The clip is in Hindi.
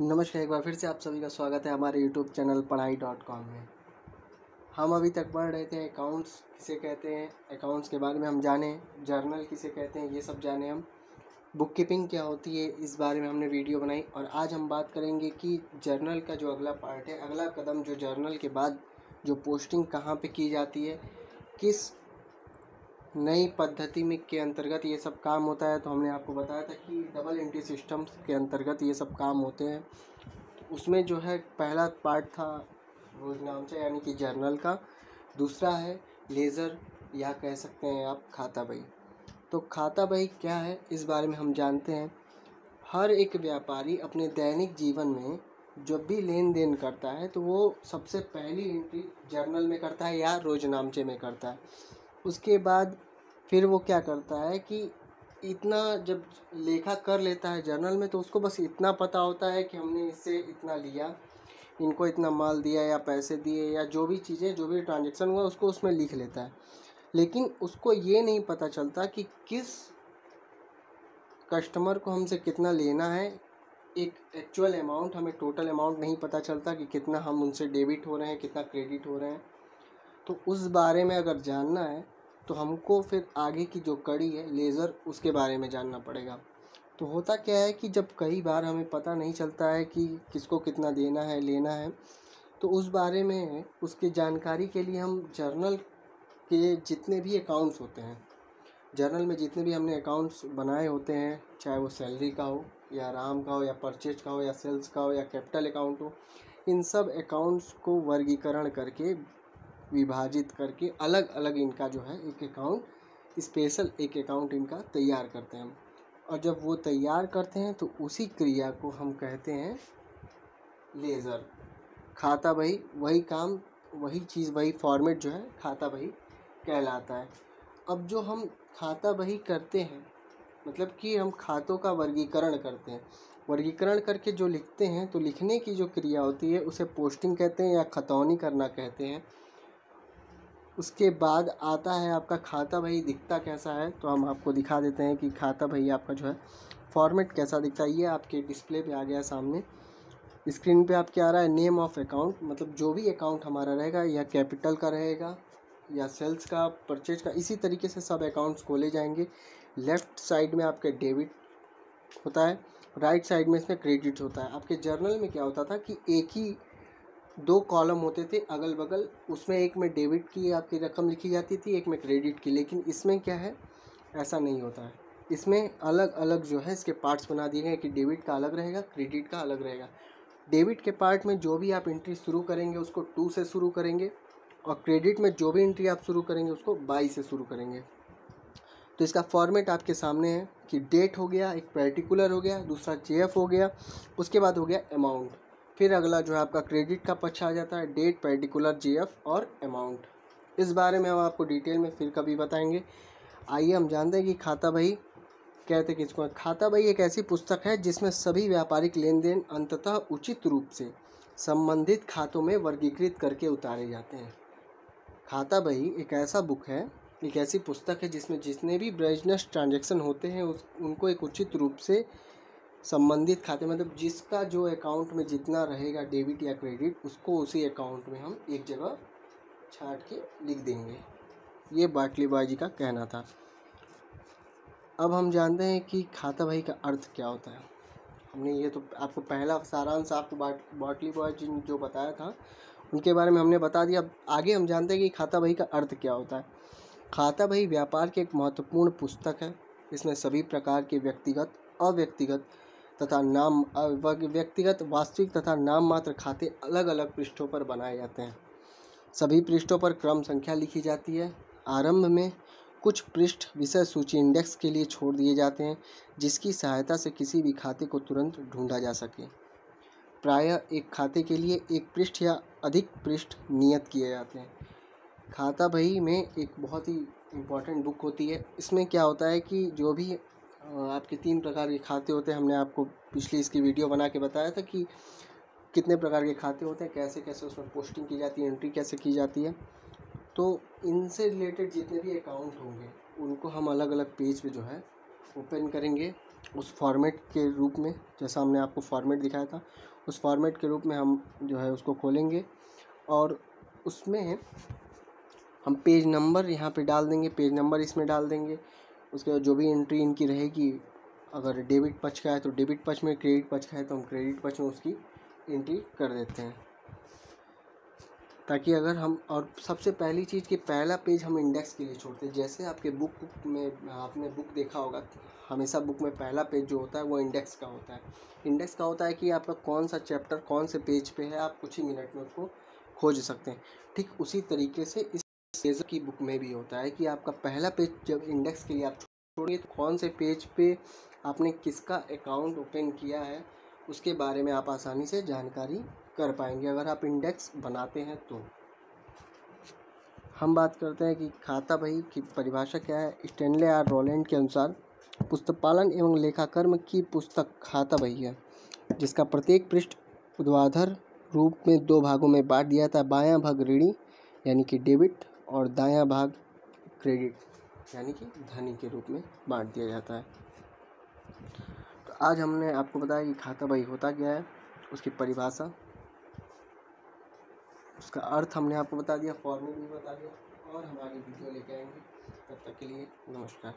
नमस्कार एक बार फिर से आप सभी का स्वागत है हमारे YouTube channel Padhai dot com में। हम अभी तक पढ़ रहे थे अकाउंट्स किसे कहते हैं अकाउंट्स के बारे में हम जाने जर्नल किसे कहते हैं, ये सब जाने हम। बुक कीपिंग क्या होती है, इस बारे में हमने वीडियो बनाई और आज हम बात करेंगे कि जर्नल का जो अगला पार्ट है, अगला कदम जो जर्नल के बाद जो पोस्टिंग कहाँ पर की जाती है, किस नई पद्धति में के अंतर्गत ये सब काम होता है तो हमने आपको बताया था कि डबल एंट्री सिस्टम के अंतर्गत ये सब काम होते हैं। उसमें जो है, पहला पार्ट था रोजनामचा यानी कि जर्नल का। दूसरा है लेज़र या कह सकते हैं आप खाता बही तो खाता बही क्या है, इस बारे में हम जानते हैं। हर एक व्यापारी अपने दैनिक जीवन में जब भी लेन देन करता है तो वो सबसे पहली एंट्री जर्नल में करता है या रोजनामचे में करता है। उसके बाद फिर वो क्या करता है कि इतना जब लेखा कर लेता है जर्नल में तो उसको बस इतना पता होता है कि हमने इससे इतना लिया, इनको इतना माल दिया या पैसे दिए या जो भी चीज़ें, जो भी ट्रांजेक्शन हुआ, उसको उसमें लिख लेता है। लेकिन उसको ये नहीं पता चलता कि किस कस्टमर को हमसे कितना लेना है। एक एक्चुअल अमाउंट, हमें टोटल अमाउंट नहीं पता चलता कि कितना हम उनसे डेबिट हो रहे हैं, कितना क्रेडिट हो रहे हैं। तो उस बारे में अगर जानना है तो हमको फिर आगे की जो कड़ी है, लेज़र, उसके बारे में जानना पड़ेगा। तो होता क्या है कि जब कई बार हमें पता नहीं चलता है कि किसको कितना देना है, लेना है तो उस बारे में, उसकी जानकारी के लिए हम जर्नल के जितने भी अकाउंट्स होते हैं, जर्नल में जितने भी हमने अकाउंट्स बनाए होते हैं, चाहे वो सैलरी का हो, या आराम का हो, या परचेज का हो, या सेल्स का हो, या कैपिटल अकाउंट हो, इन सब अकाउंट्स को वर्गीकरण करके विभाजित करके अलग अलग इनका जो है एक अकाउंट स्पेशल एक अकाउंट इनका तैयार करते हैं और जब वो तैयार करते हैं तो उसी क्रिया को हम कहते हैं लेज़र खाता बही वही काम, वही चीज़, वही फॉर्मेट जो है खाता बही कहलाता है। अब जो हम खाता बही करते हैं मतलब कि हम खातों का वर्गीकरण करते हैं, वर्गीकरण करके जो लिखते हैं तो लिखने की जो क्रिया होती है, उसे पोस्टिंग कहते हैं या खतौनी करना कहते हैं। उसके बाद आता है आपका खाता भाई, दिखता कैसा है? तो हम आपको दिखा देते हैं कि खाता भाई आपका जो है फॉर्मेट कैसा दिखता है। ये आपके डिस्प्ले पे आ गया सामने। स्क्रीन पे आपके आ रहा है नेम ऑफ़ अकाउंट मतलब जो भी अकाउंट हमारा रहेगा, या कैपिटल का रहेगा, या सेल्स का परचेज का, इसी तरीके से सब अकाउंट्स खोले जाएँगे। लेफ़्ट साइड में आपके डेबिट होता है राइट साइड में इसमें क्रेडिट होता है। आपके जर्नल में क्या होता था कि एक ही दो कॉलम होते थे अगल बगल उसमें एक में डेबिट की आपकी रकम लिखी जाती थी, एक में क्रेडिट की। लेकिन इसमें क्या है? ऐसा नहीं होता है। इसमें अलग अलग जो है, इसके पार्ट्स बना दिए गए कि डेबिट का अलग रहेगा, क्रेडिट का अलग रहेगा। डेबिट के पार्ट में जो भी आप एंट्री शुरू करेंगे, उसको टू से शुरू करेंगे और क्रेडिट में जो भी एंट्री आप शुरू करेंगे, उसको बाई से शुरू करेंगे। तो इसका फॉर्मेट आपके सामने है कि डेट हो गया, एक पर्टिकुलर हो गया, दूसरा जेएफ हो गया, उसके बाद हो गया अमाउंट। फिर अगला जो है आपका क्रेडिट का पक्ष आ जाता है, डेट, पर्टिकुलर जी और अमाउंट। इस बारे में हम आपको डिटेल में फिर कभी बताएँगे। आइए हम जानते हैं कि खाता बही कहते किसको? खाता बही एक ऐसी पुस्तक है जिसमें सभी व्यापारिक लेन देन अंततः उचित रूप से संबंधित खातों में वर्गीकृत करके उतारे जाते हैं। खाता बही एक ऐसा बुक है, एक ऐसी पुस्तक है जिसमें जितने भी ब्रेजनेस ट्रांजेक्शन होते हैं, उस, उनको एक उचित रूप से संबंधित खाते मतलब जिसका जो अकाउंट में जितना रहेगा डेबिट या क्रेडिट उसको उसी अकाउंट में हम एक जगह छाट के लिख देंगे। ये बाटलीबाजी का कहना था। अब हम जानते हैं कि खाता भाई का अर्थ क्या होता है। हमने ये तो आपको पहला सारांश आपको बाट बाटली बॉय जिन जो बताया था, उनके बारे में हमने बता दिया। अब आगे हम जानते हैं कि खाता भाई का अर्थ क्या होता है। खाता भाई व्यापार की एक महत्वपूर्ण पुस्तक है। इसमें सभी प्रकार के व्यक्तिगत, अव्यक्तिगत तथा नाम व्यक्तिगत, वास्तविक तथा नाम मात्र खाते अलग अलग पृष्ठों पर बनाए जाते हैं। सभी पृष्ठों पर क्रम संख्या लिखी जाती है। आरंभ में कुछ पृष्ठ विषय सूची इंडेक्स के लिए छोड़ दिए जाते हैं, जिसकी सहायता से किसी भी खाते को तुरंत ढूंढा जा सके। प्रायः एक खाते के लिए एक पृष्ठ या अधिक पृष्ठ नियत किए जाते हैं। खाता बही में एक बहुत ही इंपॉर्टेंट बुक होती है। इसमें क्या होता है कि जो भी आपके तीन प्रकार के खाते होते हैं। हमने आपको पिछली इसकी वीडियो बना के बताया था कि कितने प्रकार के खाते होते हैं, कैसे कैसे उसमें पोस्टिंग की जाती है, एंट्री कैसे की जाती है। तो इनसे रिलेटेड जितने भी अकाउंट होंगे, उनको हम अलग अलग पेज पे जो है, ओपन करेंगे उस फॉर्मेट के रूप में। जैसा हमने आपको फॉर्मेट दिखाया था, उस फॉर्मेट के रूप में हम जो है उसको खोलेंगे और उसमें हम पेज नंबर यहाँ पे डाल देंगे, पेज नंबर इसमें डाल देंगे। उसके बाद जो भी एंट्री इनकी रहेगी, अगर डेबिट पक्ष का है तो डेबिट पक्ष में क्रेडिट पक्ष का है तो हम क्रेडिट पक्ष में उसकी एंट्री कर देते हैं। ताकि अगर हम, और सबसे पहली चीज़ कि पहला पेज हम इंडेक्स के लिए छोड़ते हैं। जैसे आपके बुक में, आपने बुक देखा होगा, हमेशा बुक में पहला पेज जो होता है, वो इंडेक्स का होता है। इंडेक्स का होता है कि आपका कौन सा चैप्टर कौन से पेज पे है, आप कुछ ही मिनट में उसको खोज सकते हैं। ठीक उसी तरीके से इस पेज की बुक में भी होता है कि आपका पहला पेज जब इंडेक्स के लिए आप छोड़िए तो कौन से पेज पे आपने किसका अकाउंट ओपन किया है, उसके बारे में आप आसानी से जानकारी कर पाएँगे। अगर आप इंडेक्स बनाते हैं तो। हम बात करते हैं कि खाता बही की परिभाषा क्या है? स्टेनले आर रोलैंड के अनुसार पुस्तक पालन एवं लेखाकर्म की पुस्तक खाता बही है, जिसका प्रत्येक पृष्ठ उद्वाधर रूप में दो भागों में बांट दिया था। बायां भाग ऋणी, यानी कि डेबिट और दाया भाग क्रेडिट, यानी कि धनी के रूप में बांट दिया जाता है। तो आज हमने आपको बताया कि खाता बही होता क्या है, उसकी परिभाषा। उसका अर्थ हमने आपको बता दिया फॉर्मूल भी बता दिया, और हमारी वीडियो लेके आएँगे। तब तक के लिए नमस्कार।